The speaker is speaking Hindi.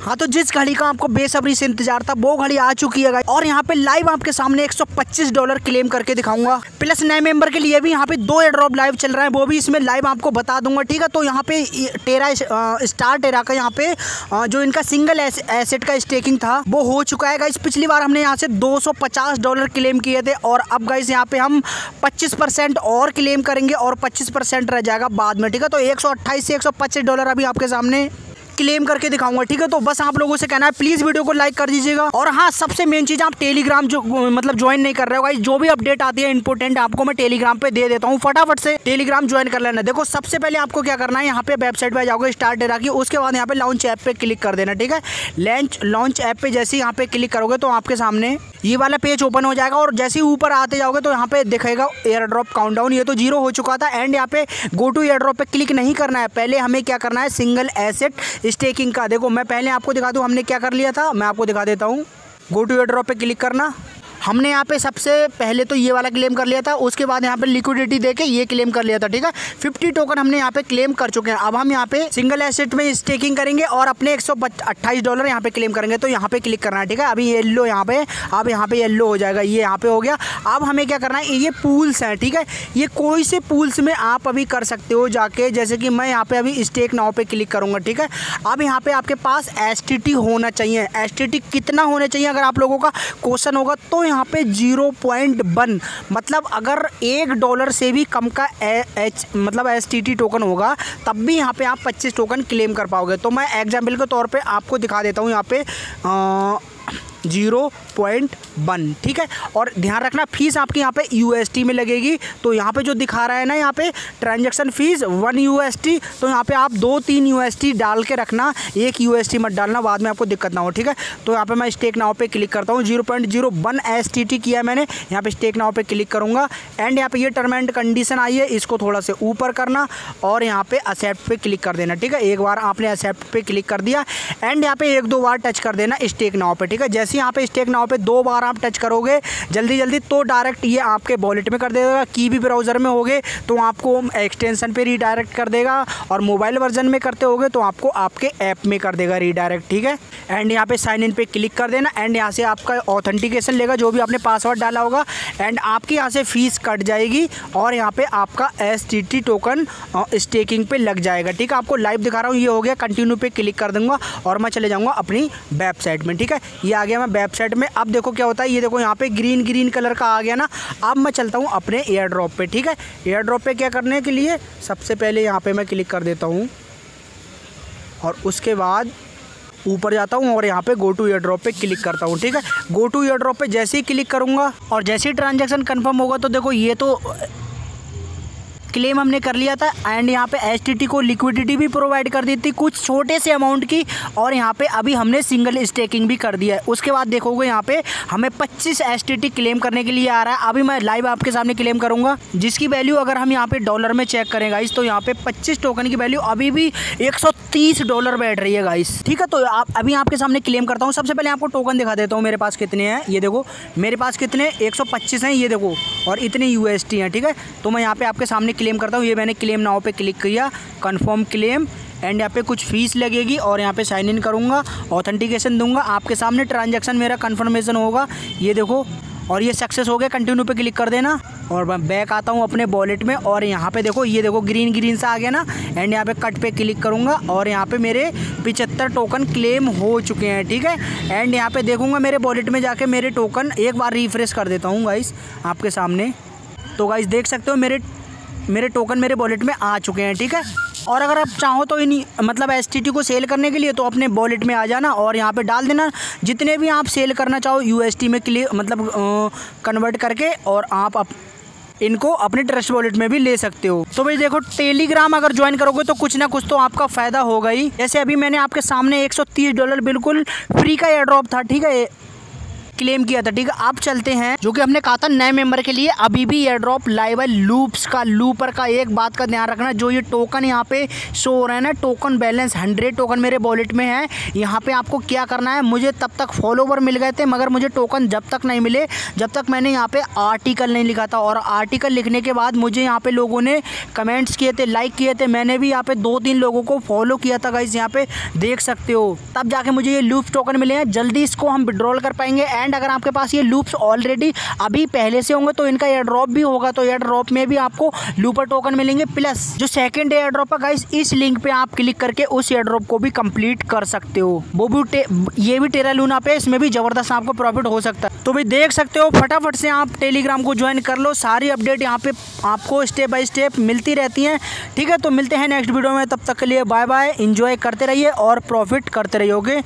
हाँ तो जिस घड़ी का आपको बेसब्री से इंतज़ार था, वो घड़ी आ चुकी है और यहाँ पे लाइव आपके सामने 125 डॉलर क्लेम करके दिखाऊँगा। प्लस नए मेंबर के लिए भी यहाँ पे दो एयर ड्रॉप लाइव चल रहा है, वो भी इसमें लाइव आपको बता दूँगा, ठीक है? तो यहाँ पे टेरा स्टार टेरा का यहाँ पे जो इनका सिंगल एसेट का स्टेकिंग था, वो हो चुका है पिछली बार हमने यहाँ से दो सौ पचास डॉलर क्लेम किए थे, और अब गाइस यहाँ पे हम पच्चीस और क्लेम करेंगे, और पच्चीस रह जाएगा बाद में, ठीक है? तो एक सौ अट्ठाईस से एक सौ पच्चीस डॉलर अभी आपके सामने। क्लेम करके दिखाऊँगा, ठीक है? तो बस आप लोगों से कहना है प्लीज़ वीडियो को लाइक कर दीजिएगा। और हाँ सबसे मेन चीज़, आप टेलीग्राम जो मतलब ज्वाइन नहीं कर रहे हो जो भी अपडेट आती है इंपोर्टेंट आपको मैं टेलीग्राम पे दे देता हूँ, फटाफट से टेलीग्राम ज्वाइन कर लेना। देखो, सबसे पहले आपको क्या करना है, यहाँ पे वेबसाइट पे जाओगे स्टार्ट डेरा की, उसके बाद यहाँ पे लॉन्च ऐप पे क्लिक कर देना, ठीक है? लॉन्च लॉन्च ऐप पे जैसे यहाँ पे क्लिक करोगे तो आपके सामने ये वाला पेज ओपन हो जाएगा, और जैसे ही ऊपर आते जाओगे तो यहाँ पे दिखेगा एयर ड्रॉप काउंटडाउन ये तो ज़ीरो हो चुका था एंड यहाँ पे गो टू एयर ड्रॉप पे क्लिक नहीं करना है। पहले हमें क्या करना है सिंगल एसेट स्टेकिंग का। देखो, मैं पहले आपको दिखा दूँ, हमने क्या कर लिया था? मैं आपको दिखा देता हूँ। गो टू एयर ड्रॉप पर क्लिक करना। हमने यहाँ पे सबसे पहले तो ये वाला क्लेम कर लिया था उसके बाद यहाँ पे लिक्विडिटी देके ये क्लेम कर लिया था ठीक है फिफ्टी टोकन हमने यहाँ पे क्लेम कर चुके हैं अब हम यहाँ पे सिंगल एसेट में स्टेकिंग करेंगे और अपने एक डॉलर यहाँ पे क्लेम करेंगे तो यहाँ पे क्लिक करना है ठीक है अभी येल्लो यहाँ पे अब यहाँ पे येल्लो हो जाएगा ये यहाँ पे हो गया अब हमें क्या करना है ये पूल्स हैं ठीक है ये कोई से पूल्स में आप अभी कर सकते हो जाके जैसे कि मैं यहाँ पे अभी स्टेक नाव पे क्लिक करूँगा ठीक है अब यहाँ पे आपके पास एसटीटी होना चाहिए एसटीटी कितना होना चाहिए अगर आप लोगों का क्वेश्चन होगा तो यहाँ पे ज़ीरो पॉइंट वन मतलब अगर एक डॉलर से भी कम का एच मतलब एस टी टी टोकन होगा तब भी यहाँ पे आप पच्चीस टोकन क्लेम कर पाओगे। तो मैं एग्ज़ाम्पल के तौर पे आपको दिखा देता हूँ यहाँ पे आ, ज़ीरो पॉइंट वन, ठीक है? और ध्यान रखना, फ़ीस आपकी यहाँ पे यू में लगेगी। तो यहाँ पे जो दिखा रहा है ना, यहाँ पे ट्रांजेक्शन फ़ीस वन यू तो यहाँ पे आप दो तीन यू डाल के रखना, एक यू मत डालना, बाद में आपको दिक्कत ना हो, ठीक है? तो यहाँ पे मैं स्टेक नाव पे क्लिक करता हूँ, zero point zero one S T T किया मैंने, यहाँ पे स्टेक नाव पे क्लिक करूँगा एंड यहाँ पे ये टर्म एंड कंडीशन आई है, इसको थोड़ा से ऊपर करना, और यहाँ पे एक्सेप्ट क्लिक कर देना, ठीक है? एक बार आपने एक्सेप्ट क्लिक कर दिया एंड यहाँ पे एक दो बार टच कर देना स्टेक नाव पर ठीक है? जैसे यहाँ पे स्टेक नाव पे दो बार आप टच करोगे, जल्दी जल्दी तो डायरेक्ट ये आपके वॉलेट में कर देगा, की भी ब्राउज़र में होगे तो आपको एक्सटेंशन पे रीडायरेक्ट कर देगा और मोबाइल वर्जन में करते होगे तो आपको आपके ऐप में कर देगा रीडायरेक्ट ठीक है? एंड यहाँ पे साइन इन पे क्लिक कर देना एंड यहाँ से आपका ऑथेंटिकेशन लेगा, जो भी आपने पासवर्ड डाला होगा एंड आपकी यहाँ से फ़ीस कट जाएगी और यहाँ पे आपका एसटीटी टोकन स्टेकिंग पे लग जाएगा, ठीक है? आपको लाइव दिखा रहा हूँ, ये हो गया कंटिन्यू पे क्लिक कर दूँगा और मैं चले जाऊँगा अपनी वेबसाइट में, ठीक है? ये आ गया मैं वेबसाइट में। अब देखो क्या होता है, ये देखो यहाँ पे ग्रीन ग्रीन कलर का आ गया ना। अब मैं चलता हूँ अपने एयर ड्रॉप पर ठीक है? एयर ड्रॉप पर क्या करने के लिए, सबसे पहले यहाँ पे मैं क्लिक कर देता हूँ। और उसके बाद ऊपर जाता हूँ और यहाँ पे गो टू ईयर ड्रॉप पे क्लिक करता हूँ, ठीक है? गो टू ईयर ड्रॉप पे जैसे ही क्लिक करूँगा और जैसे ही ट्रांजेक्शन कन्फर्म होगा तो देखो ये तो क्लेम हमने कर लिया था एंड यहाँ पे एसटीटी को लिक्विडिटी भी प्रोवाइड कर दी थी कुछ छोटे से अमाउंट की और यहाँ पे अभी हमने सिंगल स्टेकिंग भी कर दिया है। उसके बाद देखोगे यहाँ पे हमें 25 एसटीटी क्लेम करने के लिए आ रहा है। अभी मैं लाइव आपके सामने क्लेम करूँगा, जिसकी वैल्यू अगर हम यहाँ पे डॉलर में चेक करें गाइस तो यहाँ पे पच्चीस टोकन की वैल्यू अभी भी एक सौ तीस डॉलर बैठ रही है गाइस ठीक है तो आप अभी आपके सामने क्लेम करता हूँ। सबसे पहले आपको टोकन दिखा देता हूँ, मेरे पास कितने हैं। ये देखो, मेरे पास कितने? एक सौ पच्चीस हैं, ये देखो, और इतने यूएसटी हैं, ठीक है? तो मैं यहाँ पे आपके सामने क्लेम करता हूँ, ये मैंने क्लेम नाव पे क्लिक किया कंफर्म क्लेम एंड यहाँ पे कुछ फ़ीस लगेगी और यहाँ पे साइन इन करूँगा ऑथेंटिकेशन दूँगा। आपके सामने ट्रांजैक्शन मेरा कन्फर्मेशन होगा, ये देखो, और ये सक्सेस हो गया कंटिन्यू पे क्लिक कर देना। और मैं बैक आता हूँ अपने वॉलेट में, और यहाँ पे देखो, ये देखो ग्रीन ग्रीन सा आ गया ना एंड यहाँ पे कट पे क्लिक करूँगा, और यहाँ पे मेरे पिचहत्तर टोकन क्लेम हो चुके हैं, ठीक है? एंड यहाँ पे देखूँगा मेरे वॉलेट में जाके मेरे टोकन एक बार रिफ्रेश कर देता हूँ गाइस आपके सामने। तो गाइस देख सकते हो मेरे मेरे टोकन मेरे वॉलेट में आ चुके हैं ठीक है? और अगर आप चाहो तो इन मतलब एसटीटी को सेल करने के लिए तो अपने वॉलेट में आ जाना और यहाँ पे डाल देना। जितने भी आप सेल करना चाहो यू में क्लियर मतलब कन्वर्ट करके और आप अप, इनको अपने ट्रस्ट वॉलेट में भी ले सकते हो। तो भाई देखो टेलीग्राम अगर ज्वाइन करोगे तो कुछ ना कुछ तो आपका फ़ायदा होगा ही। जैसे अभी मैंने आपके सामने 130 डॉलर बिल्कुल फ्री का एयर ड्रॉप था ठीक है? क्लेम किया था, ठीक है? अब चलते हैं, जो कि हमने कहा था नए मेंबर के लिए। अभी भी एयर ड्रॉप लाइव है लूप्स का लूपर का, एक बात का ध्यान रखना, जो ये टोकन यहाँ पे शो हो रहा है ना टोकन बैलेंस हंड्रेड टोकन मेरे वॉलेट में है। यहाँ पे आपको क्या करना है, मुझे तब तक फॉलोवर मिल गए थे, मगर मुझे टोकन जब तक नहीं मिले, जब तक मैंने यहाँ पे आर्टिकल नहीं लिखा था। और आर्टिकल लिखने के बाद मुझे यहाँ पे लोगों ने कमेंट्स किए थे लाइक किए थे, मैंने भी यहाँ पे दो तीन लोगों को फॉलो किया था गाइज़ यहाँ पे देख सकते हो। तब जाके मुझे ये लूप टोकन मिले हैं, जल्दी इसको हम विड्रॉल कर पाएँगे एंड अगर आपके पास ये लूप्स ऑलरेडी अभी पहले से होंगे तो इनका एयर ड्रॉप भी होगा। तो एयर ड्रॉप में भी आपको लूपर टोकन मिलेंगे। प्लस जो सेकंड एयर ड्रॉप है गाइस इस लिंक पे आप क्लिक करके उस एयर ड्रॉप को भी कंप्लीट कर सकते हो। वो भी ये भी टेरा लूना पे, इसमें भी ज़बरदस्त आपको प्रॉफिट हो सकता है। तो भाई, देख सकते हो, फटाफट से आप टेलीग्राम को ज्वाइन कर लो। सारी अपडेट यहाँ पे आपको स्टेप बाय स्टेप मिलती रहती हैं। ठीक है तो मिलते हैं नेक्स्ट वीडियो में। तब तक के लिए बाय बाय इंजॉय करते रहिए और प्रॉफिट करते रहिए